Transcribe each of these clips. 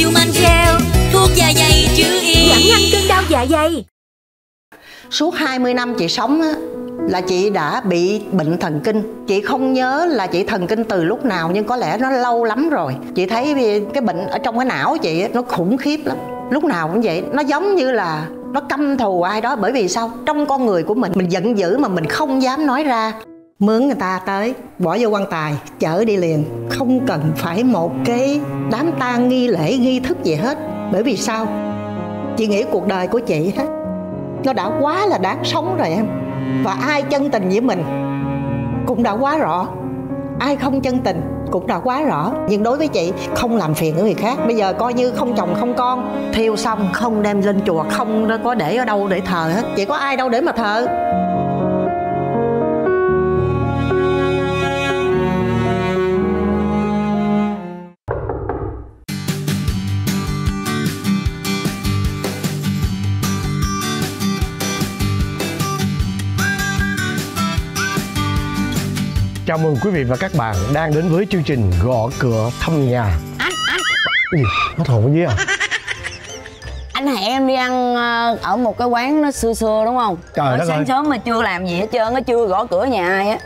Yêu man gel Thuốc dạ dày chữ y. Giảm nhanh cơn đau dạ dày. Suốt 20 năm chị sống á, là chị đã bị bệnh thần kinh. Chị không nhớ là chị thần kinh từ lúc nào Nhưng có lẽ nó lâu lắm rồi. Chị thấy cái bệnh ở trong cái não chị nó khủng khiếp lắm. Lúc nào cũng vậy Nó giống như là nó căm thù ai đó. Bởi vì sao? Trong con người của mình Mình giận dữ mà mình không dám nói ra Mướn người ta tới, Bỏ vô quan tài, Chở đi liền. Không cần phải một cái đám tang nghi lễ, nghi thức gì hết. Bởi vì sao? Chị nghĩ cuộc đời của chị hết nó đã quá là đáng sống rồi em. Và ai chân tình với mình cũng đã quá rõ. Ai không chân tình cũng đã quá rõ. Nhưng đối với chị, không làm phiền người khác. Bây giờ coi như không chồng, không con. Thiêu xong không đem lên chùa, không có để ở đâu để thờ hết. Chị có ai đâu để mà thờ. Chào mừng quý vị và các bạn đang đến với chương trình Gõ Cửa Thăm Nhà Anh, anh Gì? Hết hồn gì à? Anh hẹn em đi ăn ờ, ở một cái quán nó xưa xưa đúng không? Trời đất sáng ơi. sớm mà chưa làm gì hết trơn á, chưa gõ cửa nhà ai á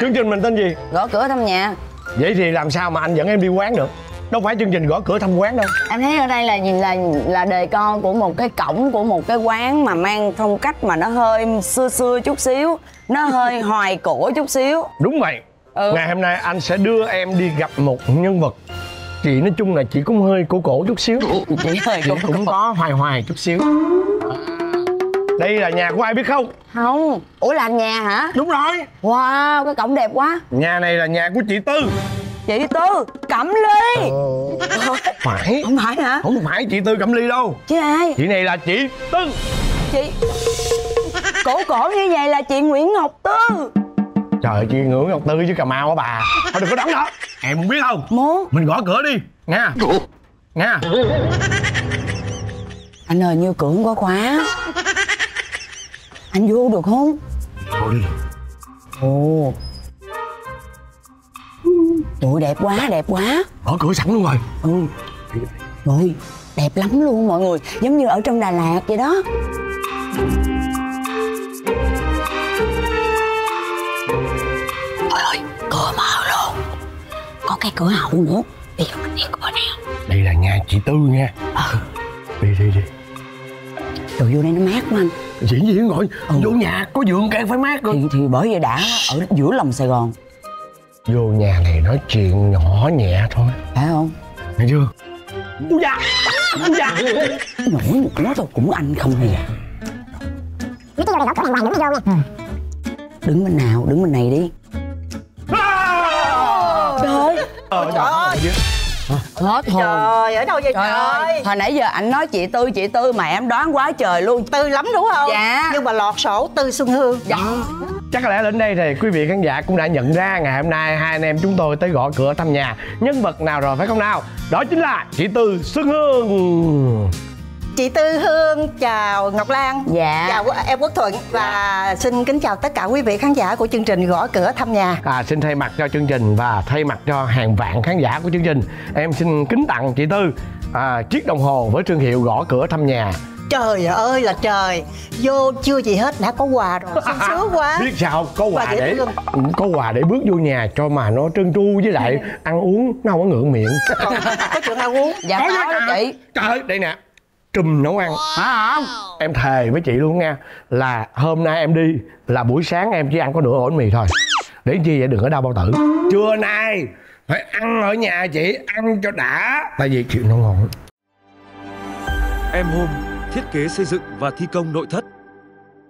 Chương trình mình tên gì? Gõ cửa thăm nhà Vậy thì làm sao mà anh dẫn em đi quán được Đâu phải chương trình Gõ Cửa Thăm Quán đâu. Em thấy ở đây là là là đề con của một cái cổng của một cái quán mà mang phong cách mà nó hơi xưa xưa chút xíu Nó hơi hoài cổ chút xíu. Đúng vậy. Ừ. Ngày hôm nay anh sẽ đưa em đi gặp một nhân vật. Chị nói chung là chị cũng hơi cổ cổ chút xíu. Chị ơi Chị cũng có hoài hoài chút xíu. Đây là nhà của ai biết không? Không. Ủa là nhà hả? Đúng rồi. Wow cái cổng đẹp quá. Nhà này là nhà của chị Tư Chị Tư Cẩm Ly. Phải. Không phải hả? Không phải chị Tư Cẩm Ly đâu. Chứ ai? Chị này là chị Tư. Chị. Cổ cổ như vậy là chị Nguyễn Ngọc Tư. Trời ơi, chị ngưỡng Ngọc Tư chứ Cà Mau á bà. Thôi đừng có đóng đó Em không biết không? Muốn. Mình gõ cửa đi. Nha. Nha. Anh ơi như cửa không có khóa Anh vô được không? Thôi. Đi Ồ Tụi đẹp quá đẹp quá. Gõ cửa sẵn luôn rồi. Ừ. Rồi đẹp lắm luôn mọi người. Giống như ở trong Đà Lạt vậy đó. Ôi ơi cửa mở luôn. Có cái cửa hậu nữa. Bây giờ mình đi cửa nào Đây là nhà chị Tư nha. Ừ. Đi đi đi. Rồi vô đây nó mát quá anh. Dĩ nhiên rồi Vô nhà có giường càng phải mát rồi. Thì, thì bởi vậy đã ở giữa lòng Sài Gòn Vô nhà này nói chuyện nhỏ nhẹ thôi. Phải không? Nghe chưa? Úi da Úi da Nổi một nó thôi cũng anh không hay à Mấy cái vô đây gõ cửa đàng hoàng đừng có vô nha Đứng bên nào, đứng bên này đi. Trời ơi. Ờ trời ơi. Hết hồn. Trời ở đâu vậy Trời? ơi. Hồi nãy giờ anh nói chị Tư, chị Tư mà em đoán quá trời luôn. Tư lắm đúng không? Dạ. nhưng mà lọt sổ tư xuân hương. Dạ Chắc có lẽ đến đây thì quý vị khán giả cũng đã nhận ra ngày hôm nay hai anh em chúng tôi tới gõ cửa thăm nhà nhân vật nào rồi phải không nào? Đó chính là chị Tư Xuân Hương. chị tư hương chào ngọc lan Dạ. chào em quốc thuận và xin kính chào tất cả quý vị khán giả của chương trình gõ cửa thăm nhà À, xin thay mặt cho chương trình và thay mặt cho hàng vạn khán giả của chương trình em xin kính tặng chị Tư à, chiếc đồng hồ với thương hiệu gõ cửa thăm nhà. Trời ơi là trời. Vô chưa gì hết đã có quà rồi. Sung sướng quá. Biết sao có quà Quà để có quà để bước vô nhà cho mà nó trơn tru với lại ăn uống nó không có ngượng miệng. còn có chuyện ăn uống. Dạ Có đó chị. Trời ơi, đây nè Trùm nấu ăn. Hả không? Em thề với chị luôn nha Là hôm nay em đi Là buổi sáng em chỉ ăn có nửa ổ bánh mì thôi. Để chi vậy? Đừng có đau bao tử. Trưa nay Phải ăn ở nhà chị Ăn cho đã. Tại vì chuyện nó ngon. Em Home thiết kế xây dựng và thi công nội thất.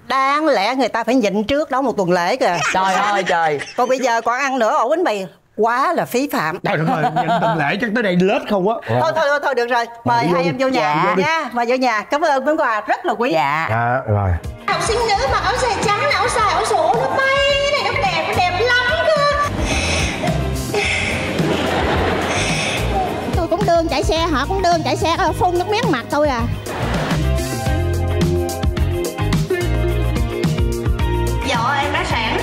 đáng lẽ người ta phải nhịn trước đó một tuần lễ kìa. Trời ơi trời. Còn bây giờ còn ăn nửa ổ bánh mì. Quá là phí phạm. Trời đất ơi Nhìn tuần lễ chắc tới đây lết không á. Thôi thôi thôi thôi được rồi. Mời hai em vô nhà Dạ. nha. Mời vô nhà. Cảm ơn món quà rất là quý. Dạ. Dạ rồi. Học sinh nữ mặc áo dài trắng áo dài áo sổ nó bay. Này nó đẹp nó đẹp lắm cơ. Tôi cũng đơn chạy xe họ cũng đơn chạy xe. Ờ, phun nước miếng mặt tôi à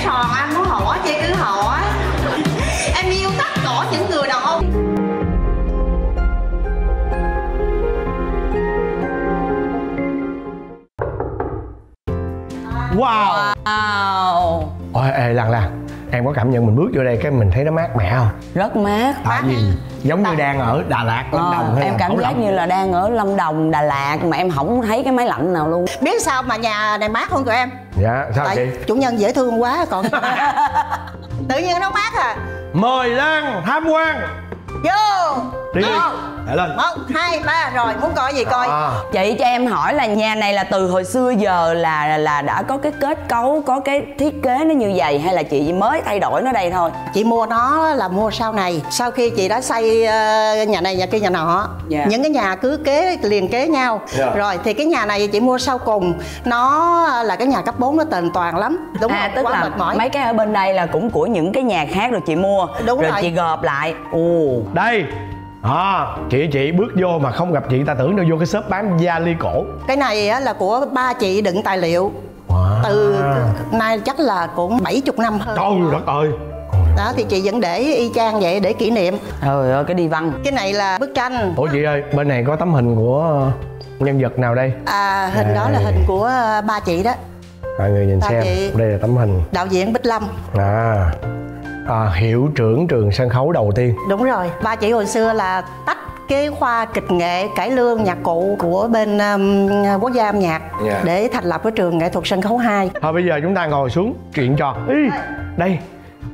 sòn anh muốn hỏi chị cứ hỏi. Em yêu tất cả những người đàn ông. Wow. Wow. Ôi ê lan lan em có cảm nhận mình bước vô đây cái mình thấy nó mát mẻ không? Rất mát. Tại vì giống như đang ở đà lạt lâm Ờ, đồng hay em cảm giác như là đang ở Lâm Đồng, Đà Lạt mà em không thấy cái máy lạnh nào luôn. biết sao mà nhà này mát hơn tụi em? Dạ sao tại chị? chủ nhân dễ thương quá còn. Tự nhiên nó mát à. Mời lan tham quan. Vô đi. Đi Một, để lên. Một hai ba. Rồi muốn coi gì coi? À, Chị cho em hỏi là nhà này là từ hồi xưa giờ là là đã có cái kết cấu, có cái thiết kế nó như vậy hay là chị mới thay đổi nó đây thôi? chị mua nó là mua sau này. Sau khi chị đã xây ờ, nhà này nhà kia nhà nọ Dạ. những cái nhà cứ kế liền kế nhau. Dạ. rồi thì cái nhà này chị mua sau cùng. Nó là cái nhà cấp 4 nó tền toàn lắm. Đúng à không? tức quá là mệt mỏi. mấy cái ở bên đây là cũng của những cái nhà khác rồi chị mua. Đúng rồi, rồi. chị gộp lại. Ồ đây à, chị chị bước vô mà không gặp chị ta tưởng đâu vô cái shop bán da ly cổ. Cái này á, là của ba chị đựng tài liệu. Wow. từ nay chắc là cũng 70 năm hơn. Trời đất ơi. Đó thì chị vẫn để y chang vậy để kỷ niệm. Trời ơi cái đi văn. Cái này là bức tranh. Ủa chị ơi bên này có tấm hình của nhân vật nào đây? À, hình đó là À. hình của ờ, ba chị đó. Mọi người nhìn Ba xem. chị. đây là tấm hình. Đạo diễn bích lâm. À, à hiệu trưởng trường sân khấu đầu tiên. Đúng rồi ba chị hồi xưa là tách cái khoa kịch nghệ cải lương nhạc cụ của bên um, quốc gia âm nhạc Dạ. để thành lập cái trường nghệ thuật sân khấu 2 thôi bây giờ chúng ta ngồi xuống chuyện trò. Ý, đây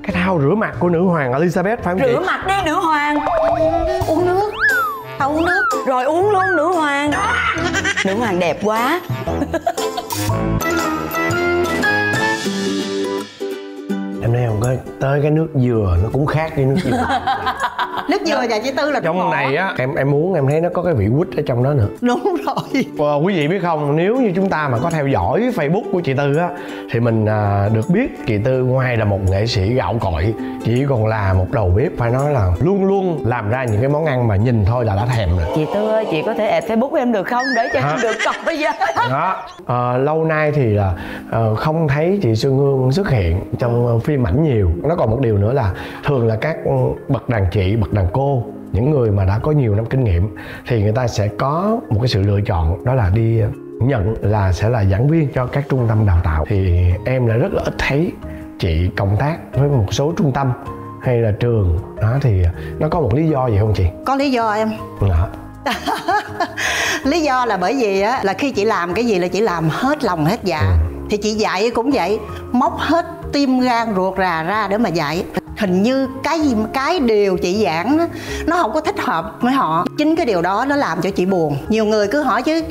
cái thao rửa mặt của nữ hoàng Elizabeth phải không rửa chị mặt đi nữ hoàng. Uống nước. Không uống nước. Rồi uống luôn nữ hoàng. Nữ hoàng đẹp quá thấy không có tới cái nước dừa nó cũng khác với nước dừa. Nước dừa và chị tư là trong ngọt. này á em em muốn em thấy nó có cái vị quýt ở trong đó nữa. Đúng rồi. Ờ, quý vị biết không nếu như chúng ta mà có theo dõi facebook của chị tư á thì mình à, được biết chị tư ngoài là một nghệ sĩ gạo cội chỉ còn là một đầu bếp phải nói là luôn luôn làm ra những cái món ăn mà nhìn thôi là đã thèm rồi. Chị tư ơi chị có thể add facebook em được không? Để cho Hả? em được coi với. Đó. Ờ, lâu nay thì là ờ, không thấy chị Xuân Hương xuất hiện trong phim ảnh nhiều. Nó còn một điều nữa là thường là các ừ, bậc đàn chị bậc đàn cô những người mà đã có nhiều năm kinh nghiệm thì người ta sẽ có một cái sự lựa chọn đó là đi nhận là sẽ là giảng viên cho các trung tâm đào tạo. Thì em lại rất là ít thấy chị cộng tác với một số trung tâm hay là trường. Đó thì nó có một lý do gì không chị? Có lý do em. Đó. lý do là bởi vì á là khi chị làm cái gì là chị làm hết lòng hết dạ thì chị dạy cũng vậy móc hết tim gan ruột rà ra để mà dạy. Hình như cái gì cái điều chị giảng á, nó không có thích hợp với họ. Chính cái điều đó nó làm cho chị buồn. Nhiều người cứ hỏi chứ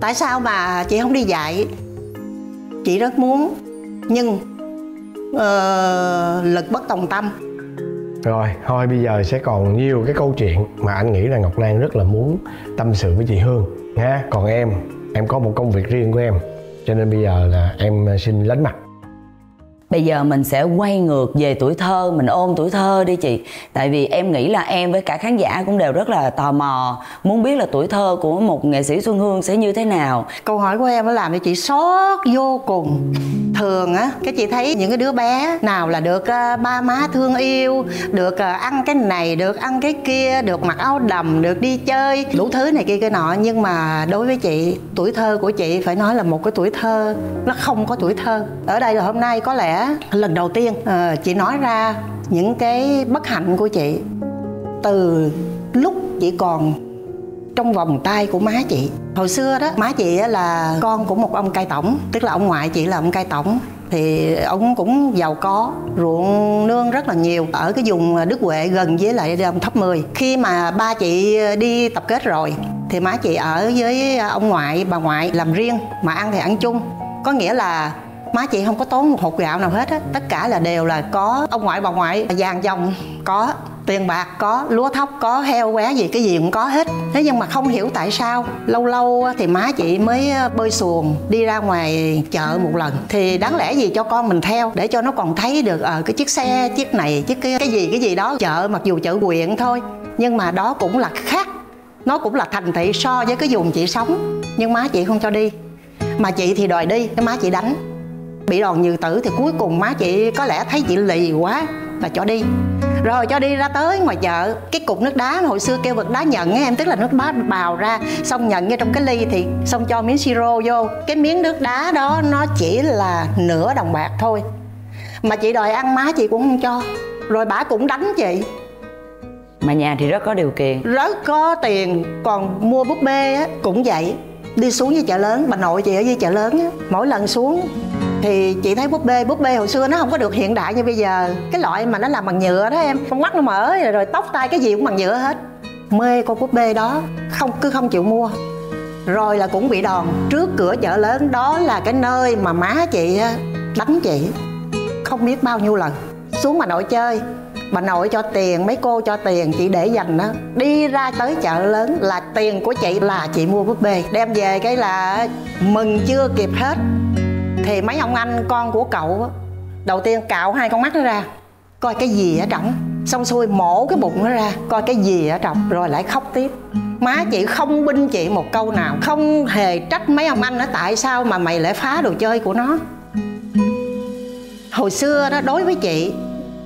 tại sao mà chị không đi dạy? Chị rất muốn nhưng uh, lực bất tòng tâm. Rồi, thôi bây giờ sẽ còn nhiều cái câu chuyện mà anh nghĩ là Ngọc Lan rất là muốn tâm sự với chị Hương. Nha. Còn em, em có một công việc riêng của em. Cho nên bây giờ là em xin lánh mặt. Bây giờ mình sẽ quay ngược về tuổi thơ, mình ôm tuổi thơ đi chị. Tại vì em nghĩ là em với cả khán giả cũng đều rất là tò mò, muốn biết là tuổi thơ của một nghệ sĩ Xuân Hương sẽ như thế nào. câu hỏi của em nó làm cho chị sót vô cùng thường á cái chị thấy những cái đứa bé nào là được ờ, ba má thương yêu được ờ, ăn cái này được ăn cái kia được mặc áo đầm được đi chơi đủ thứ này kia cái nọ. Nhưng mà đối với chị tuổi thơ của chị phải nói là một cái tuổi thơ nó không có tuổi thơ. Ở đây là hôm nay có lẽ lần đầu tiên ờ, chị nói ra những cái bất hạnh của chị. Từ lúc chị còn trong vòng tay của má chị. Hồi xưa đó, má chị là con của một ông cai tổng, tức là ông ngoại chị là ông cai tổng. Thì ông cũng giàu có, ruộng nương rất là nhiều, ở cái vùng Đức Huệ gần với lại ông thấp 10 khi mà ba chị đi tập kết rồi, thì má chị ở với ông ngoại, bà ngoại làm riêng, mà ăn thì ăn chung. Có nghĩa là má chị không có tốn một hột gạo nào hết á, tất cả là đều là có ông ngoại, bà ngoại vàng dòng, có tiền bạc có lúa thóc có heo quá gì cái gì cũng có hết. Thế nhưng mà không hiểu tại sao lâu lâu thì má chị mới ờ, bơi xuồng đi ra ngoài chợ một lần. Thì đáng lẽ gì cho con mình theo để cho nó còn thấy được ờ cái chiếc xe chiếc này chiếc cái, cái gì cái gì đó. Chợ mặc dù chợ huyện thôi nhưng mà đó cũng là khác. Nó cũng là thành thị so với cái vùng chị sống. Nhưng má chị không cho đi. Mà chị thì đòi đi cái má chị đánh. Bị đòn như tử thì cuối cùng má chị có lẽ thấy chị lì quá và cho đi rồi cho đi ra tới ngoài chợ. Cái cục nước đá hồi xưa kêu vật đá nhận á em tức là nước đá bào ra xong nhận vô trong cái ly thì xong cho miếng siro vô. Cái miếng nước đá đó nó chỉ là nửa đồng bạc thôi. Mà chị đòi ăn má chị cũng không cho. Rồi bà cũng đánh chị. Mà nhà thì rất có điều kiện. Rất có tiền. Còn mua búp bê á cũng vậy. Đi xuống với chợ lớn bà nội chị ở dưới chợ lớn á mỗi lần xuống thì chị thấy búp bê búp bê hồi xưa nó không có được hiện đại như bây giờ. Cái loại mà nó làm bằng nhựa đó em con mắt nó mở rồi, rồi tóc tai cái gì cũng bằng nhựa hết. Mê con búp bê đó không cứ không chịu mua. Rồi là cũng bị đòn trước cửa chợ lớn đó là cái nơi mà má chị đánh chị. Không biết bao nhiêu lần xuống bà nội chơi. Bà nội cho tiền mấy cô cho tiền chị để dành đó đi ra tới chợ lớn là tiền của chị là chị mua búp bê. Đem về cái là mừng chưa kịp hết thì mấy ông anh, con của cậu đầu tiên cạo hai con mắt nó ra, coi cái gì ở trong xong xuôi mổ cái bụng nó ra, coi cái gì ở trong rồi lại khóc tiếp. Má chị không binh chị một câu nào, không hề trách mấy ông anh nó tại sao mà mày lại phá đồ chơi của nó. Hồi xưa đó, đối với chị,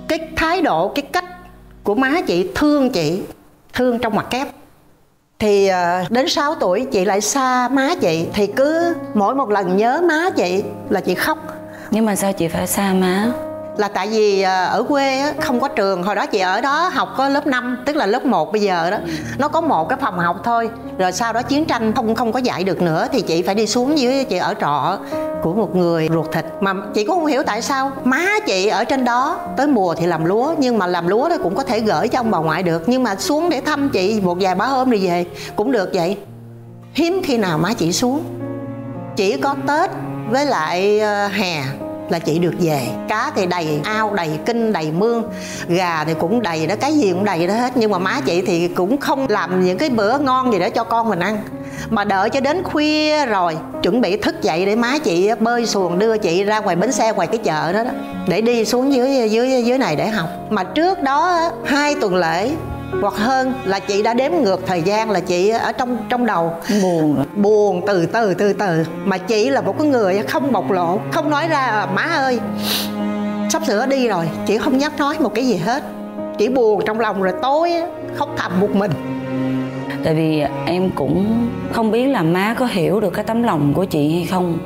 cái thái độ, cái cách của má chị, thương chị, thương trong mặt kép thì ờ, đến 6 tuổi chị lại xa má chị, thì cứ mỗi một lần nhớ má chị là chị khóc. Nhưng mà sao chị phải xa má? Là tại vì ờ, ở quê á, không có trường. Hồi đó chị ở đó học có lớp 5 tức là lớp 1 bây giờ đó. Nó có một cái phòng học thôi. Rồi sau đó chiến tranh không không có dạy được nữa thì chị phải đi xuống dưới chị ở trọ của một người ruột thịt. Mà chị cũng không hiểu tại sao má chị ở trên đó tới mùa thì làm lúa nhưng mà làm lúa đó cũng có thể gửi cho ông bà ngoại được. Nhưng mà xuống để thăm chị một vài bá hôm rồi về cũng được vậy. Hiếm khi nào má chị xuống. Chỉ có tết với lại ờ, hè là chị được về. Cá thì đầy ao đầy kinh đầy mương. Gà thì cũng đầy đó cái gì cũng đầy đó hết. Nhưng mà má chị thì cũng không làm những cái bữa ngon gì đó cho con mình ăn. Mà đợi cho đến khuya rồi chuẩn bị thức dậy để má chị bơi xuồng đưa chị ra ngoài bến xe ngoài cái chợ đó, đó để đi xuống dưới dưới dưới này để học. Mà trước đó hai tuần lễ hoặc hơn là chị đã đếm ngược thời gian là chị ở trong trong đầu. Buồn rồi buồn từ từ từ từ. Mà chị là một cái người không bộc lộ không nói ra à, má ơi sắp sửa đi rồi. Chị không dám nói một cái gì hết. Chỉ buồn trong lòng rồi tối khóc thầm một mình. Tại vì em cũng không biết là má có hiểu được cái tấm lòng của chị hay không.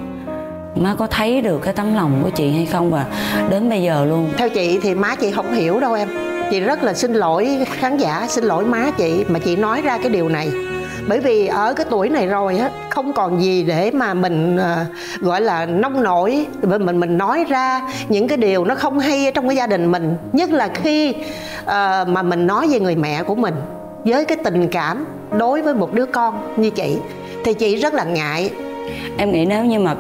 Má có thấy được cái tấm lòng của chị hay không và đến bây giờ luôn. Theo chị thì má chị không hiểu đâu em chị rất là xin lỗi khán giả, xin lỗi má chị mà chị nói ra cái điều này. Bởi vì ở cái tuổi này rồi á, không còn gì để mà mình ờ, gọi là, nông nổi mình mình mình nói ra những cái điều nó không hay trong cái gia đình mình. Nhất là khi ờ, mà mình nói về người mẹ của mình với cái tình cảm đối với một đứa con như chị, thì chị rất là ngại. Em nghĩ nếu như mà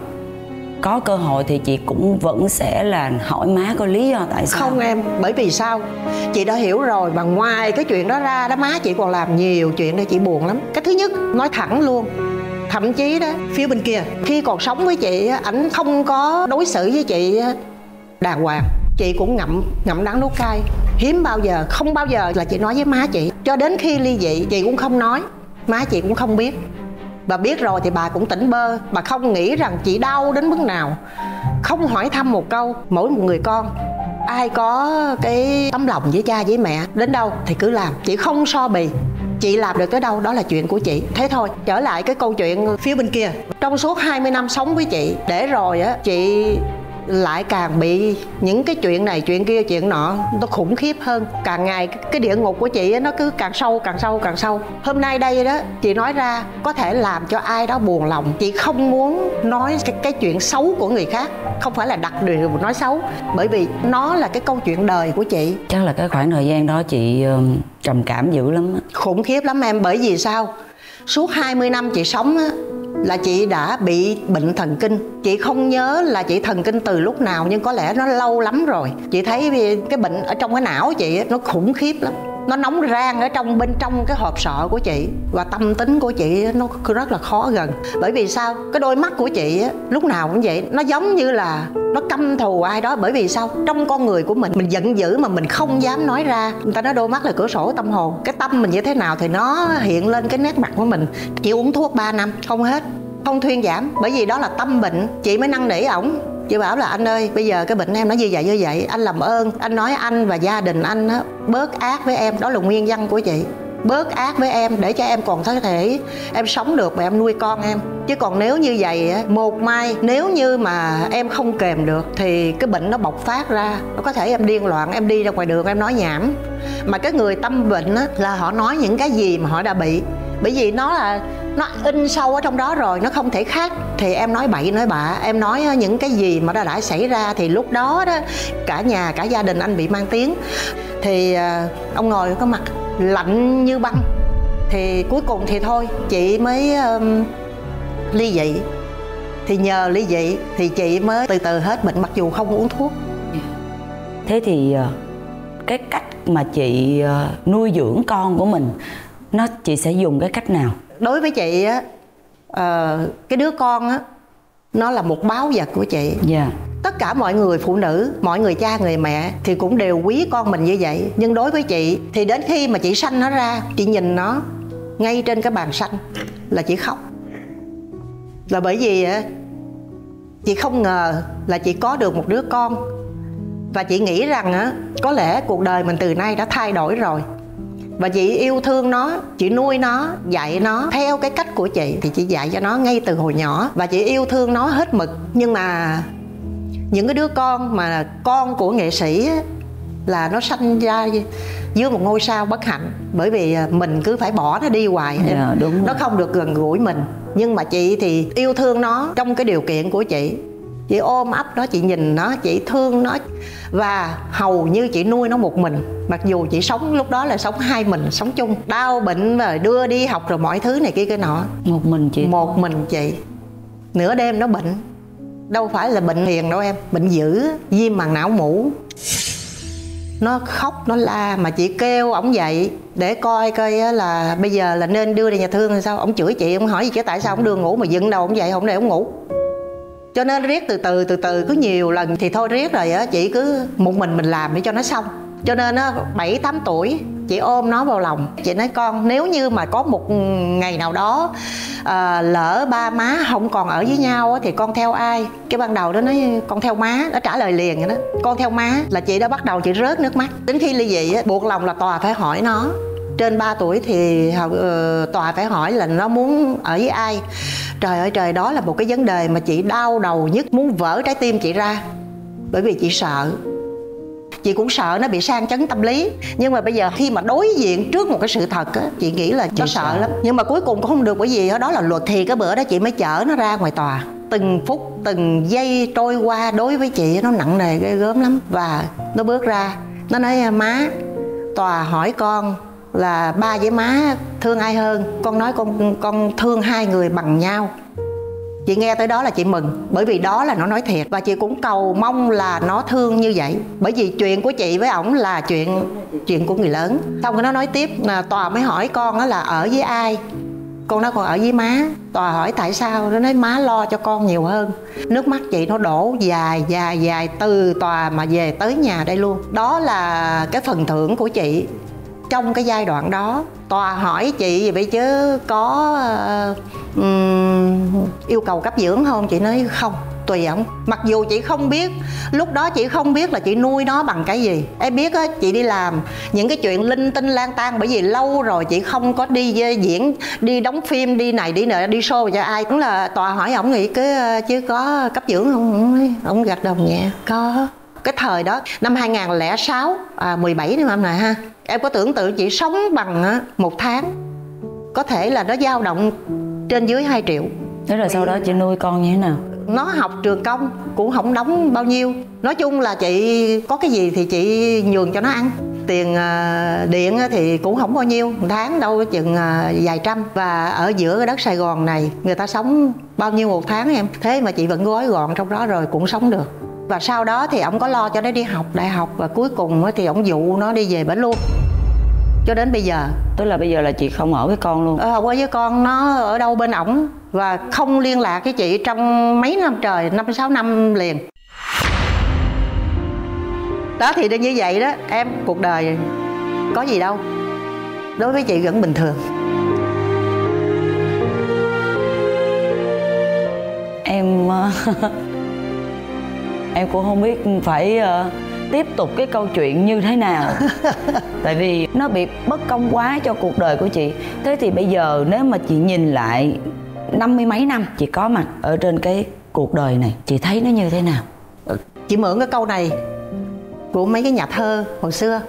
có cơ hội thì chị cũng vẫn sẽ là hỏi má có lý do tại sao. Không em, bởi vì sao? Chị đã hiểu rồi mà ngoài cái chuyện đó ra đó má chị còn làm nhiều chuyện để chị buồn lắm. Cái thứ nhất, nói thẳng luôn, thậm chí đó, phía bên kia, khi còn sống với chị ảnh không có đối xử với chị đàng hoàng. Chị cũng ngậm ngậm đắng nuốt cay. Hiếm bao giờ, không bao giờ là chị nói với má chị. Cho đến khi ly dị, chị cũng không nói. Má chị cũng không biết và biết rồi thì bà cũng tỉnh bơ. Bà không nghĩ rằng chị đau đến mức nào. Không hỏi thăm một câu, mỗi một người con, ai có cái tấm lòng với cha với mẹ, đến đâu thì cứ làm. Chị không so bì. Chị làm được tới đâu, đó là chuyện của chị. Thế thôi, trở lại cái câu chuyện phía bên kia. Trong suốt 20 năm sống với chị, để rồi á, chị lại càng bị những cái chuyện này chuyện kia chuyện nọ nó khủng khiếp hơn. Càng ngày cái địa ngục của chị nó cứ càng sâu càng sâu càng sâu. Hôm nay đây đó chị nói ra có thể làm cho ai đó buồn lòng. Chị không muốn nói cái, cái chuyện xấu của người khác. Không phải là đặt điều nói xấu. Bởi vì nó là cái câu chuyện đời của chị. Chắc là cái khoảng thời gian đó chị trầm cảm dữ lắm khủng khiếp lắm em bởi vì sao? Suốt 20 năm chị sống á là chị đã bị bệnh thần kinh. Chị không nhớ là chị thần kinh từ lúc nào, nhưng có lẽ nó lâu lắm rồi. Chị thấy cái bệnh ở trong cái não chị nó khủng khiếp lắm nó nóng rang ở trong bên trong cái hộp sọ của chị. Và tâm tính của chị nó rất là khó gần. Bởi vì sao? Cái đôi mắt của chị lúc nào cũng vậy. Nó giống như là nó căm thù ai đó. Bởi vì sao? Trong con người của mình mình giận dữ mà mình không dám nói ra. Người ta nói đôi mắt là cửa sổ tâm hồn. Cái tâm mình như thế nào thì nó hiện lên cái nét mặt của mình. Chị uống thuốc 3 năm, không hết, không thuyên giảm. Bởi vì đó là tâm bệnh, chị mới năn nỉ ổng chị bảo là anh ơi bây giờ cái bệnh em nó như vậy như vậy anh làm ơn anh nói anh và gia đình anh á bớt ác với em. Đó là nguyên nhân của chị. Bớt ác với em để cho em còn có thể em sống được và em nuôi con em. Chứ còn nếu như vậy một mai nếu như mà em không kèm được thì cái bệnh nó bộc phát ra nó có thể em điên loạn em đi ra ngoài đường em nói nhảm. Mà cái người tâm bệnh á, là họ nói những cái gì mà họ đã bị. Bởi vì nó là nó in sâu ở trong đó rồi nó không thể khác. Thì em nói bậy nói bạ. Em nói ờ, những cái gì mà đã đã xảy ra thì lúc đó đó cả nhà cả gia đình anh bị mang tiếng. Thì ờ, ông ngồi có mặt lạnh như băng. Thì cuối cùng thì thôi chị mới um, ly dị. Thì nhờ ly dị thì chị mới từ từ hết bệnh mặc dù không uống thuốc. Thế thì ờ, cái cách mà chị nuôi dưỡng con của mình nó chị sẽ dùng cái cách nào? Đối với chị á ờ, cái đứa con á nó là một báu vật của chị. Dạ. Tất cả mọi người phụ nữ mọi người cha người mẹ thì cũng đều quý con mình như vậy. Nhưng đối với chị thì đến khi mà chị sanh nó ra chị nhìn nó ngay trên cái bàn sanh là chị khóc. Là bởi vì á chị không ngờ là chị có được một đứa con. Và chị nghĩ rằng á có lẽ cuộc đời mình từ nay đã thay đổi rồi và chị yêu thương nó chị nuôi nó dạy nó. Theo cái cách của chị thì chị dạy cho nó ngay từ hồi nhỏ. Và chị yêu thương nó hết mực. Nhưng mà những cái đứa con mà con của nghệ sĩ là nó sanh ra dưới một ngôi sao bất hạnh. Bởi vì à, mình cứ phải bỏ nó đi hoài. Em. Dạ, đúng rồi. nó không được gần gũi mình. Nhưng mà chị thì yêu thương nó trong cái điều kiện của chị chị ôm ấp nó chị nhìn nó chị thương nó. Và hầu như chị nuôi nó một mình. Mặc dù chị sống lúc đó là sống hai mình sống chung. Đau bệnh rồi đưa đi học rồi mọi thứ này kia cái nọ. Một mình chị. Một mình chị. Nửa đêm nó bệnh. Đâu phải là bệnh hiền đâu em bệnh dữ viêm màng não mủ nó khóc nó la mà chị kêu ổng dậy để coi coi á là bây giờ là nên đưa đi nhà thương hay sao. Ổng chửi chị ổng hỏi gì chứ tại sao ổng đưa ngủ mà dựng đầu ổng dậy không để ổng ngủ cho nên riết từ từ từ từ cứ nhiều lần thì thôi riết rồi á chị cứ một mình mình làm để cho nó xong. Cho nên á bảy tám tuổi chị ôm nó vào lòng. Chị nói con nếu như mà có một ngày nào đó à, lỡ ba má không còn ở với nhau á, thì con theo ai? Cái ban đầu đó nói con theo má. Nó trả lời liền vậy đó. Con theo má. Là chị đã bắt đầu chị rớt nước mắt. Đến khi ly dị á, buộc lòng là tòa phải hỏi nó trên 3 tuổi thì ờ, tòa phải hỏi là nó muốn ở với ai? Trời ơi trời đó là một cái vấn đề mà chị đau đầu nhất muốn vỡ trái tim chị ra. Bởi vì chị sợ. Chị cũng sợ nó bị sang chấn tâm lý. Nhưng mà bây giờ khi mà đối diện trước một cái sự thật á chị nghĩ là nó sợ lắm. Nhưng mà cuối cùng cũng không được bởi vì đó là luật thì cái bữa đó chị mới chở nó ra ngoài tòa. Từng phút từng giây trôi qua đối với chị nó nặng nề ghê gớm lắm. Và nó bước ra. Nó nói má tòa hỏi con là ba với má thương ai hơn? Con nói con con thương hai người bằng nhau. Chị nghe tới đó là chị mừng, bởi vì đó là nó nói thiệt. Và chị cũng cầu mong là nó thương như vậy. Bởi vì chuyện của chị với ổng là chuyện chuyện của người lớn. Xong rồi nó nói tiếp, là tòa mới hỏi con đó là ở với ai? Con nói con ở với má. Tòa hỏi tại sao? Nó nói má lo cho con nhiều hơn. Nước mắt chị nó đổ dài dài dài từ tòa mà về tới nhà đây luôn. Đó là cái phần thưởng của chị trong cái giai đoạn đó. Tòa hỏi chị vậy chứ có uh, yêu cầu cấp dưỡng không? Chị nói không tùy ổng mặc dù chị không biết lúc đó chị không biết là chị nuôi nó bằng cái gì. Em biết á chị đi làm những cái chuyện linh tinh lang tan bởi vì lâu rồi chị không có đi diễn đi đóng phim đi này đi nọ đi show cho ai. Cũng là tòa hỏi ổng nghĩ cái ờ, chứ có cấp dưỡng không? Ổng ổng gật đầu nhẹ có cái thời đó năm 2006 à, 17 năm em này ha? Em có tưởng tượng chị sống bằng một tháng có thể là nó dao động trên dưới 2 triệu. Thế rồi sau đó chị nuôi con như thế nào? Nó học trường công cũng không đóng bao nhiêu. Nói chung là chị có cái gì thì chị nhường cho nó ăn. Tiền à, điện thì cũng không bao nhiêu một tháng đâu chừng à, vài trăm. Và ở giữa cái đất sài gòn này người ta sống bao nhiêu một tháng em? Thế mà chị vẫn gói gọn trong đó rồi cũng sống được và sau đó thì ông có lo cho nó đi học đại học và cuối cùng thì ông dụ nó đi về bển luôn cho đến bây giờ. Tức là bây giờ là chị không ở với con luôn? Ờ, quê với con nó ở đâu bên ổng và không liên lạc với chị trong mấy năm trời năm sáu năm liền. Đó thì như vậy đó em cuộc đời có gì đâu. Đối với chị vẫn bình thường. Em ờ, em cũng không biết phải ờ, tiếp tục cái câu chuyện như thế nào. Tại vì nó bị bất công quá cho cuộc đời của chị. Thế thì bây giờ nếu mà chị nhìn lại năm mươi mấy năm chị có mặt ở trên cái cuộc đời này chị thấy nó như thế nào? Chị mượn cái câu này của mấy cái nhà thơ hồi xưa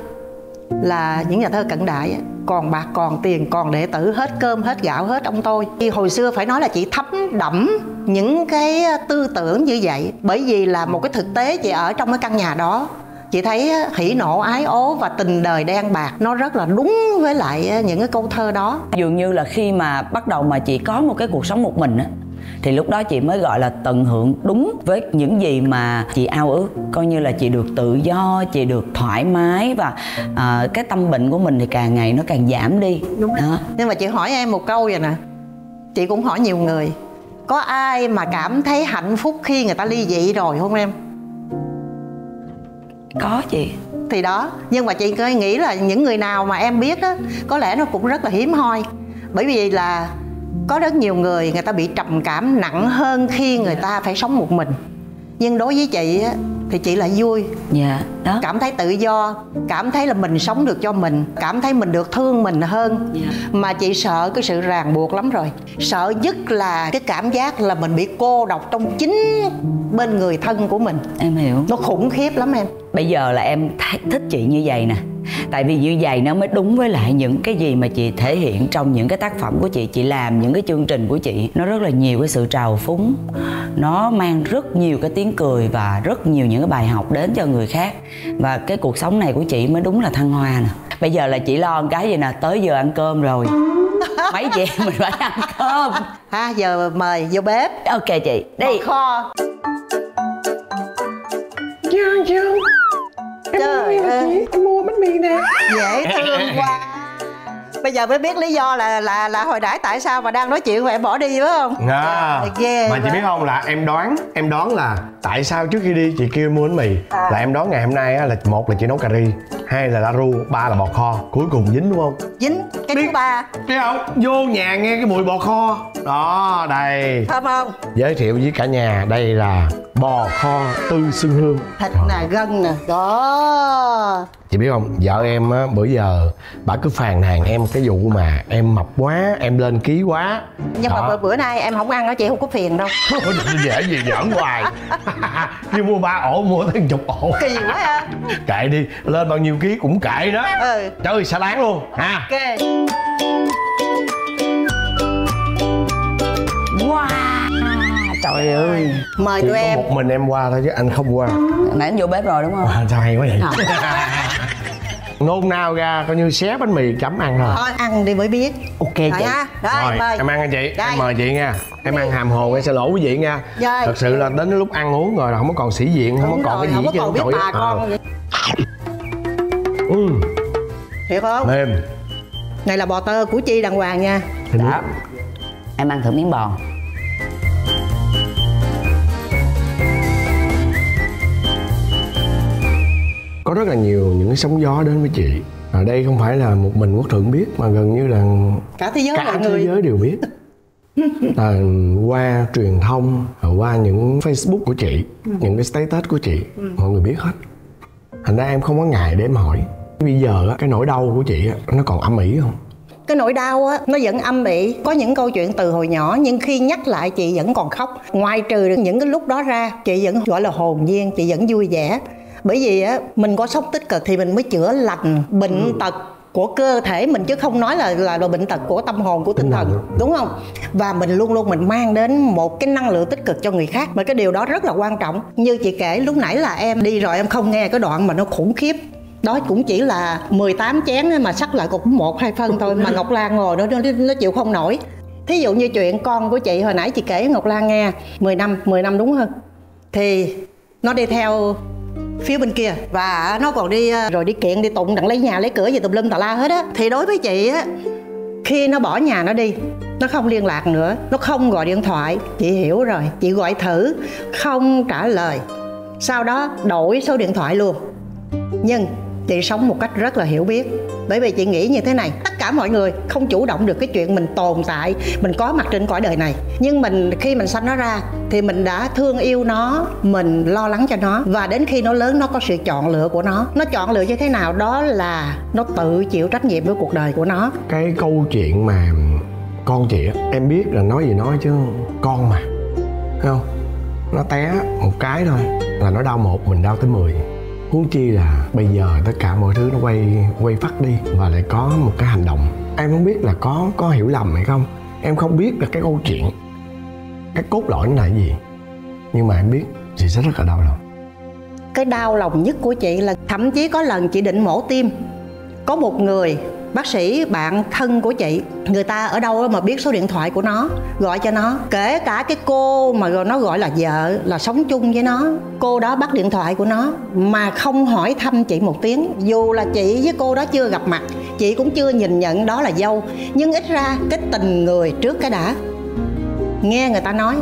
là những nhà thơ cận đại á, còn bạc, còn tiền, còn đệ tử, hết cơm, hết gạo, hết ông tôi. Thì hồi xưa phải nói là chị thấm đẫm những cái tư tưởng như vậy, bởi vì là một cái thực tế chị ở trong cái căn nhà đó, chị thấy hỉ nộ, ái ố và tình đời đen bạc, nó rất là đúng với lại những cái câu thơ đó. Dường như là khi mà bắt đầu mà chị có một cái cuộc sống một mình á thì lúc đó chị mới gọi là tận hưởng đúng với những gì mà chị ao ước. Coi như là chị được tự do chị được thoải mái và à, cái tâm bệnh của mình thì càng ngày nó càng giảm đi. Đúng đó. Nhưng mà chị hỏi em một câu vậy nè. Chị cũng hỏi nhiều người. Có ai mà cảm thấy hạnh phúc khi người ta ly dị rồi không em? Có chị. Thì đó. Nhưng mà chị nghĩ là những người nào mà em biết á có lẽ nó cũng rất là hiếm hoi. Bởi vì là có rất nhiều người người ta bị trầm cảm nặng hơn khi người ta phải sống một mình. Nhưng đối với chị á thì chị lại vui. Dạ đó. Cảm thấy tự do cảm thấy là mình sống được cho mình cảm thấy mình được thương mình hơn. Dạ. mà chị sợ cái sự ràng buộc lắm rồi. Sợ nhất là cái cảm giác là mình bị cô độc trong chính bên người thân của mình. Em hiểu. Nó khủng khiếp lắm em. Bây giờ là em th- thích chị như vậy nè tại vì như vậy nó mới đúng với lại những cái gì mà chị thể hiện trong những cái tác phẩm của chị. Chị làm những cái chương trình của chị nó rất là nhiều cái sự trào phúng. Nó mang rất nhiều cái tiếng cười và rất nhiều những cái bài học đến cho người khác. Và cái cuộc sống này của chị mới đúng là thăng hoa nè. Bây giờ là chị lo một cái gì nè? Tới giờ ăn cơm rồi. Mấy chị em mình phải ăn cơm. Ha giờ mời vô bếp. Ok chị đi. Bò kho. Dương Dương trời ơi Mì nè. Dễ thương quá. Bây giờ mới biết lý do là là là hồi nãy tại sao mà đang nói chuyện mà em bỏ đi phải không? À, ghê Mà chị biết không là em đoán Em đoán là tại sao trước khi đi chị kêu mua bánh mì Là em đoán ngày hôm nay á, là một là chị nấu cà ri Hai là la ru, ba là bò kho Cuối cùng dính đúng không? dính. Cái thứ ba. Thấy không? Vô nhà nghe cái mùi bò kho. Đó, đây. Thơm không? Giới thiệu với cả nhà Đây là bò kho tư xuân hương. Thịt nè gân nè đó. Chị biết không, vợ em á, bữa giờ bà cứ phàn nàn em cái vụ mà em mập quá, em lên ký quá. Nhưng mà Đó. bữa, bữa nay em không ăn đó chị không có phiền đâu. Dễ gì giỡn hoài. Như mua ba ổ mua tới chục ổ. Kỳ quá ha Kệ đi, lên bao nhiêu ký cũng kệ đó. Ừ. Trời xả láng luôn ha. Ok. Wow trời ơi. Mời Chỉ tụi có em. một mình em qua thôi chứ anh không qua. Nãy anh vô bếp rồi đúng không? À, Sao hay quá vậy. Nôn nao ra coi như xé bánh mì chấm ăn thôi. Thôi ăn đi mới biết. Ok rồi chị. ha. Rồi, Rồi, mời. em ăn nha chị, Đây. em mời chị nha. Em ăn hàm hồ em sẽ lỗ quý vị nha. Rồi. Thật sự là đến lúc ăn uống rồi là không có còn sĩ diện, không Đúng có còn rồi, cái gì không có còn biết bà con Ờ. Ừ, thiệt không? Mềm. Này là bò tơ của chi đàng hoàng nha. Đó em ăn thử miếng bò rất là nhiều những cái sóng gió đến với chị. Ở đây không phải là một mình quốc thượng biết Mà gần như là cả thế giới cả thế người. giới đều biết. À, qua truyền thông qua những facebook của chị những cái status của chị mọi người biết hết. Thành ra em không có ngại để em hỏi. Bây giờ cái nỗi đau của chị á, nó còn âm ỉ không? Cái nỗi đau á nó vẫn âm ỉ. Có những câu chuyện từ hồi nhỏ nhưng khi nhắc lại chị vẫn còn khóc. Ngoài trừ những cái lúc đó ra chị vẫn gọi là hồn nhiên chị vẫn vui vẻ bởi vì á mình có sống tích cực thì mình mới chữa lành bệnh tật của cơ thể mình chứ không nói là là, là bệnh tật của tâm hồn của tinh thần. đúng không? Và mình luôn luôn mình mang đến một cái năng lượng tích cực cho người khác. Mà cái điều đó rất là quan trọng. Như chị kể lúc nãy là em đi rồi em không nghe cái đoạn mà nó khủng khiếp. Đó cũng chỉ là 18 chén mà sắc lại cũng một hai phân thôi mà Ngọc Lan ngồi đó nó, nó chịu không nổi. Thí dụ như chuyện con của chị hồi nãy chị kể Ngọc Lan nghe 10 năm 10 năm đúng hơn? Thì nó đi theo phía bên kia. Và nó còn đi ờ, rồi đi kiện, đi tụng, đặng lấy nhà, lấy cửa gì tùm lum tà la hết á. Thì đối với chị á, khi nó bỏ nhà nó đi, nó không liên lạc nữa. Nó không gọi điện thoại. Chị hiểu rồi. Chị gọi thử, không trả lời. Sau đó đổi số điện thoại luôn. Nhưng chị sống một cách rất là hiểu biết. Bởi vì chị nghĩ như thế này, tất cả mọi người không chủ động được cái chuyện mình tồn tại, mình có mặt trên cõi đời này. Nhưng mình, khi mình sanh nó ra, thì mình đã thương yêu nó, mình lo lắng cho nó. Và đến khi nó lớn, nó có sự chọn lựa của nó. Nó chọn lựa như thế nào? Đó là nó tự chịu trách nhiệm với cuộc đời của nó. Cái câu chuyện mà con chị á, em biết là nói gì nói chứ con mà. Thấy không? Nó té một cái thôi, là nó đau một, mình đau tới mười huống chi là bây giờ tất cả mọi thứ nó quay quay phát đi và lại có một cái hành động. Em không biết là có có hiểu lầm hay không. Em không biết là cái câu chuyện, cái cốt lõi nó là gì. Nhưng mà em biết chị sẽ rất là đau lòng. Cái đau lòng nhất của chị là thậm chí có lần chị định mổ tim. Có một người bác sĩ, bạn thân của chị, người ta ở đâu mà biết số điện thoại của nó, gọi cho nó. Kể cả cái cô mà rồi nó gọi là vợ, là sống chung với nó, cô đó bắt điện thoại của nó, mà không hỏi thăm chị một tiếng. Dù là chị với cô đó chưa gặp mặt, chị cũng chưa nhìn nhận đó là dâu. Nhưng ít ra, cái tình người trước cái đã. Nghe người ta nói,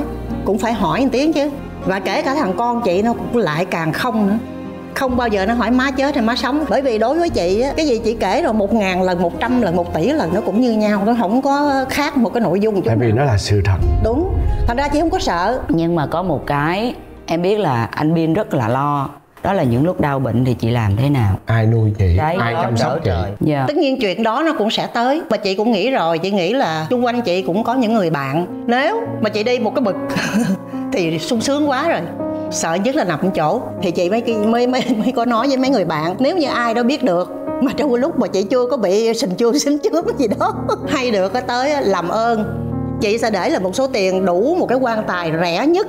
cũng phải hỏi một tiếng chứ. Và kể cả thằng con chị nó cũng lại càng không nữa không bao giờ nó hỏi má chết hay má sống. Bởi vì đối với chị á, cái gì chị kể rồi một ngàn lần một trăm lần một tỷ lần nó cũng như nhau. Nó không có khác một cái nội dung tại vì nào. nó là sự thật. Đúng. Thành ra chị không có sợ. Nhưng mà có một cái em biết là anh Bin rất là lo. Đó là những lúc đau bệnh thì chị làm thế nào? Ai nuôi chị? Đấy, ai chăm sóc chị? trời. dạ. Tất nhiên chuyện đó nó cũng sẽ tới. Mà chị cũng nghĩ rồi chị nghĩ là xung quanh chị cũng có những người bạn. Nếu mà chị đi một cái bực thì sung sướng quá rồi sợ nhất là nằm chỗ. Thì chị mới mới mới, mới có nói với mấy người bạn nếu như ai đó biết được mà trong cái lúc mà chị chưa có bị sình chua xính chướng gì đó hay được có tới làm ơn. Chị sẽ để là một số tiền đủ một cái quan tài rẻ nhất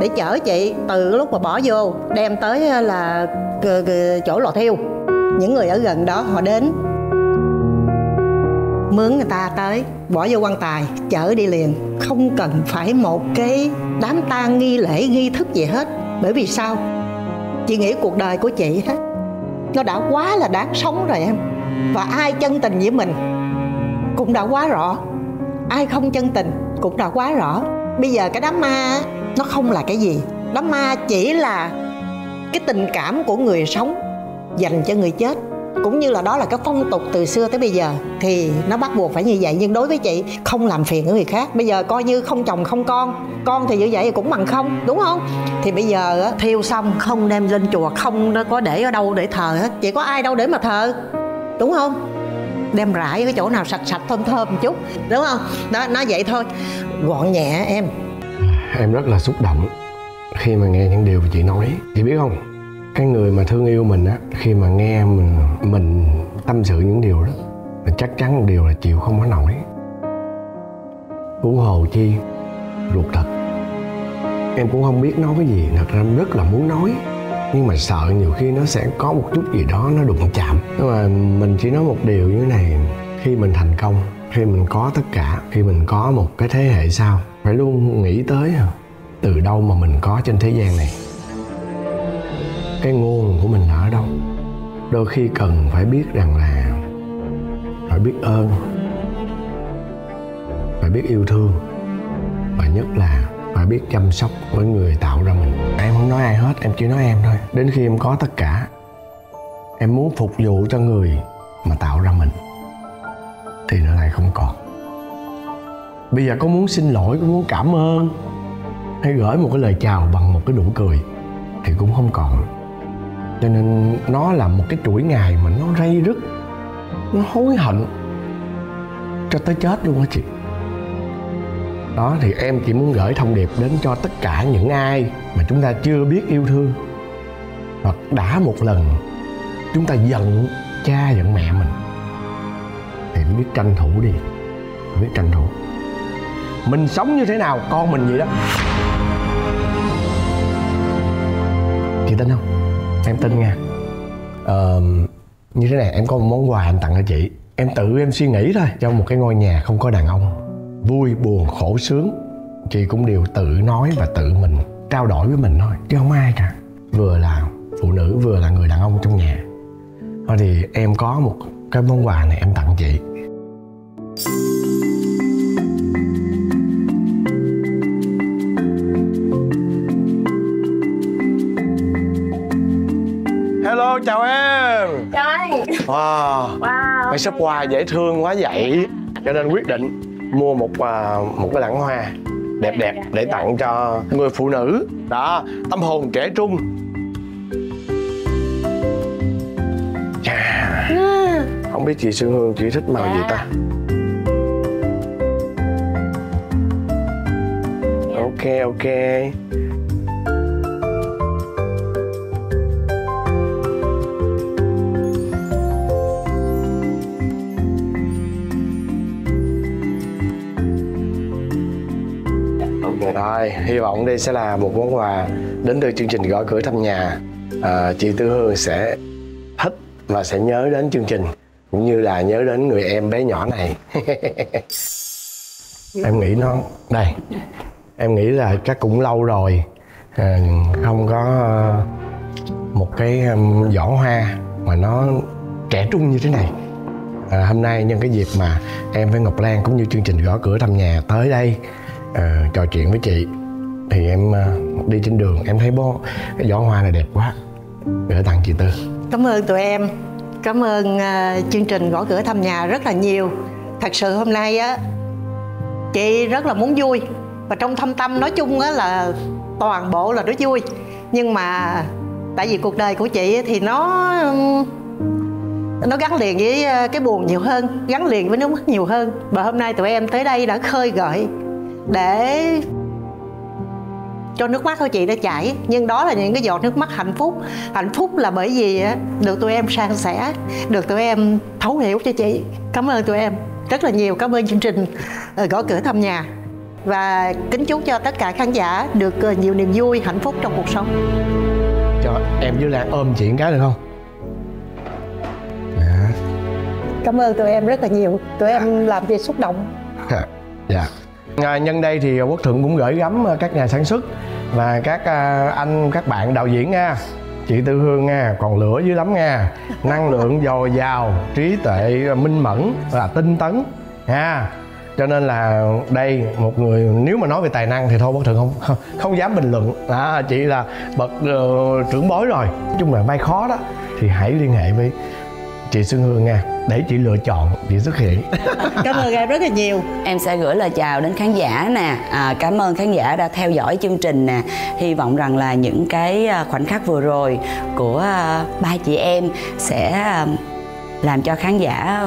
để chở chị từ lúc mà bỏ vô đem tới là chỗ lò thiêu. Những người ở gần đó họ đến mướn người ta tới bỏ vô quan tài, chở đi liền. Không cần phải một cái đám tang nghi lễ nghi thức gì hết. Bởi vì sao? Chị nghĩ cuộc đời của chị hết nó đã quá là đáng sống rồi em. Và ai chân tình với mình cũng đã quá rõ. Ai không chân tình cũng đã quá rõ. Bây giờ cái đám ma nó không là cái gì. Đám ma chỉ là cái tình cảm của người sống dành cho người chết cũng như là đó là cái phong tục từ xưa tới bây giờ, thì nó bắt buộc phải như vậy. Nhưng đối với chị, không làm phiền người khác. Bây giờ coi như không chồng, không con. Con thì như vậy thì cũng bằng không, đúng không? Thì bây giờ thiêu xong không đem lên chùa, không có để ở đâu để thờ hết. Chỉ có ai đâu để mà thờ, đúng không? Đem rải cái chỗ nào sạch sạch, thơm thơm một chút, đúng không? Đó, nó vậy thôi. Gọn nhẹ em. Em rất là xúc động khi mà nghe những điều mà chị nói. Chị biết không? Cái người mà thương yêu mình á, khi mà nghe mình mình tâm sự những điều đó là chắc chắn một điều là chịu không có nổi. Huống hồ chi, ruột thật em cũng không biết nói cái gì, thật ra em rất là muốn nói. Nhưng mà sợ nhiều khi nó sẽ có một chút gì đó nó đụng chạm. Nhưng mà mình chỉ nói một điều như thế này, khi mình thành công, khi mình có tất cả, khi mình có một cái thế hệ sau, phải luôn nghĩ tới từ đâu mà mình có trên thế gian này cái nguồn của mình là ở đâu. Đôi khi cần phải biết rằng là phải biết ơn phải biết yêu thương và nhất là phải biết chăm sóc với người tạo ra mình. Em không nói ai hết em chỉ nói em thôi. Đến khi em có tất cả em muốn phục vụ cho người mà tạo ra mình thì nó lại không còn. Bây giờ có muốn xin lỗi có muốn cảm ơn hay gửi một cái lời chào bằng một cái nụ cười thì cũng không còn cho nên nó là một cái chuỗi ngày mà nó rây rứt, nó hối hận cho tới chết luôn á chị. Đó, thì em chỉ muốn gửi thông điệp đến cho tất cả những ai mà chúng ta chưa biết yêu thương. Hoặc đã một lần chúng ta giận cha giận mẹ mình, thì biết tranh thủ đi biết tranh thủ. Mình sống như thế nào, con mình vậy đó. Chị tin không? Em tin nha. Ờ, như thế này em có một món quà em tặng cho chị. Em tự em suy nghĩ thôi trong một cái ngôi nhà không có đàn ông. Vui buồn khổ sướng. Chị cũng đều tự nói và tự mình trao đổi với mình thôi chứ không ai cả. Vừa là phụ nữ vừa là người đàn ông trong nhà. Thôi thì em có một cái món quà này em tặng chị. Chào em. Trời. Wow. Wow. Cái shop hoa dễ thương quá vậy. Cho nên quyết định mua một à, một cái lẵng hoa đẹp đẹp để tặng cho người phụ nữ. Đó tâm hồn trẻ trung. Chà, không biết chị Xuân Hương chị thích màu gì ta? Ok ok hy vọng đây sẽ là một món quà đến từ chương trình gõ cửa thăm nhà. À, chị Tư Hương sẽ thích và sẽ nhớ đến chương trình cũng như là nhớ đến người em bé nhỏ này. em nghĩ nó đây. Em nghĩ là chắc cũng lâu rồi à, không có à, một cái à, giỏ hoa mà nó trẻ trung như thế này. À, hôm nay nhân cái dịp mà em với Ngọc Lan cũng như chương trình gõ cửa thăm nhà tới đây à, trò chuyện với chị thì em à, đi trên đường em thấy bó cái giỏ hoa này đẹp quá. Gửi tặng chị Tư. Cảm ơn tụi em. Cảm ơn uh, chương trình gõ cửa thăm nhà rất là nhiều. Thật sự hôm nay á Chị rất là muốn vui. Và trong thâm tâm nói chung á là Toàn bộ là nó vui. Nhưng mà Tại vì cuộc đời của chị thì nó nó gắn liền với à, cái buồn nhiều hơn gắn liền với nước mắt nhiều hơn. Và hôm nay tụi em tới đây đã khơi gợi để cho nước mắt của chị đã chảy. Nhưng đó là những cái giọt nước mắt hạnh phúc. Hạnh phúc là bởi vì được tụi em san sẻ được tụi em thấu hiểu cho chị. Cảm ơn tụi em rất là nhiều. Cảm ơn chương trình ờ, gõ cửa thăm nhà. Và kính chúc cho tất cả khán giả được ờ, nhiều niềm vui hạnh phúc trong cuộc sống. Cho em với Lan ôm chị một cái được không? Dạ. Cảm ơn tụi em rất là nhiều. Tụi em làm việc xúc động. Dạ à, nhân đây thì quốc thượng cũng gửi gắm à, các nhà sản xuất và các à, anh các bạn đạo diễn nha. Chị tư hương nha còn lửa dữ lắm nha. Năng lượng dồi dào trí tuệ minh mẫn và tinh tấn nha cho nên là đây một người nếu mà nói về tài năng thì thôi quốc thượng không không, không dám bình luận. À, chị là bậc uh, trưởng bối rồi. Nói chung là vai khó đó. Thì hãy liên hệ với chị Xuân Hương nha để chị lựa chọn chị xuất hiện. Cảm ơn em rất là nhiều. Em sẽ gửi lời chào đến khán giả nè. À, Cảm ơn khán giả đã theo dõi chương trình nè. Hy vọng rằng là những cái à, khoảnh khắc vừa rồi của à, ba chị em sẽ à, làm cho khán giả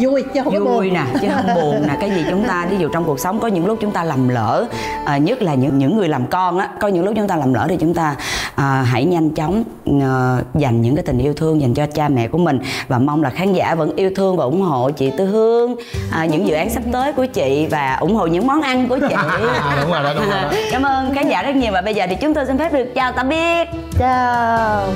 vui chứ không vui buồn. nè chứ không buồn nè. Cái gì chúng ta ví dụ trong cuộc sống có những lúc chúng ta lầm lỡ à, nhất là những những người làm con á có những lúc chúng ta lầm lỡ thì chúng ta à, hãy nhanh chóng à, dành những cái tình yêu thương dành cho cha mẹ của mình. Và mong là khán giả vẫn yêu thương và ủng hộ chị Tư Hương. À, những dự án sắp tới của chị và ủng hộ những món ăn của chị. À, đúng rồi đó, đúng rồi đó. cảm ơn khán giả rất nhiều. Và bây giờ thì chúng tôi xin phép được chào tạm biệt. Chào